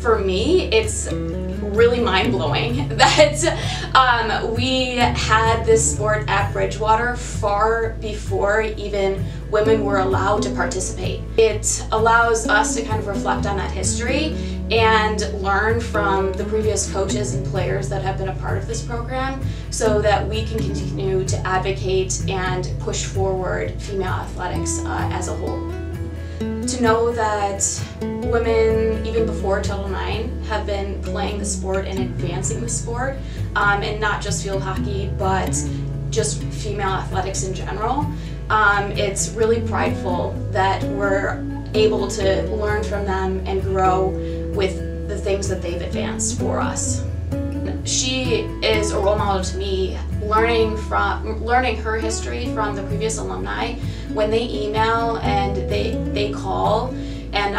for me, it's really mind blowing that um, we had this sport at Bridgewater far before even women were allowed to participate. It allows us to kind of reflect on that history and learn from the previous coaches and players that have been a part of this program so that we can continue to advocate and push forward female athletics uh, as a whole. To know that women, even before Title IX, have been playing the sport and advancing the sport, um, and not just field hockey, but just female athletics in general. Um, it's really prideful that we're able to learn from them and grow with the things that they've advanced for us. She is a role model to me, learning from learning her history from the previous alumni. When they email and they they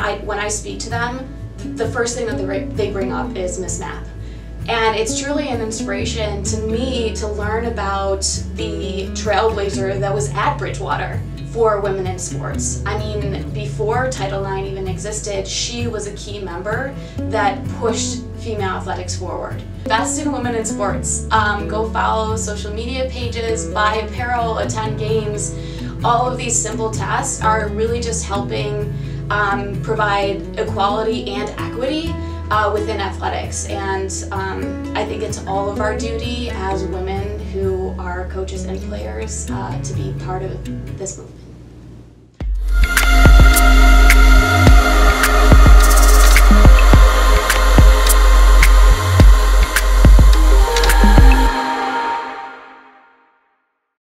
I when I speak to them, the first thing that they they bring up is Miss Knapp. And it's truly an inspiration to me to learn about the trailblazer that was at Bridgewater for women in sports. I mean, before Title IX even existed, she was a key member that pushed female athletics forward. Best in women in sports. Um, go follow social media pages, buy apparel, attend games. All of these simple tasks are really just helping um, provide equality and equity uh, within athletics. And um, I think it's all of our duty as women who are coaches and players uh, to be part of this movement.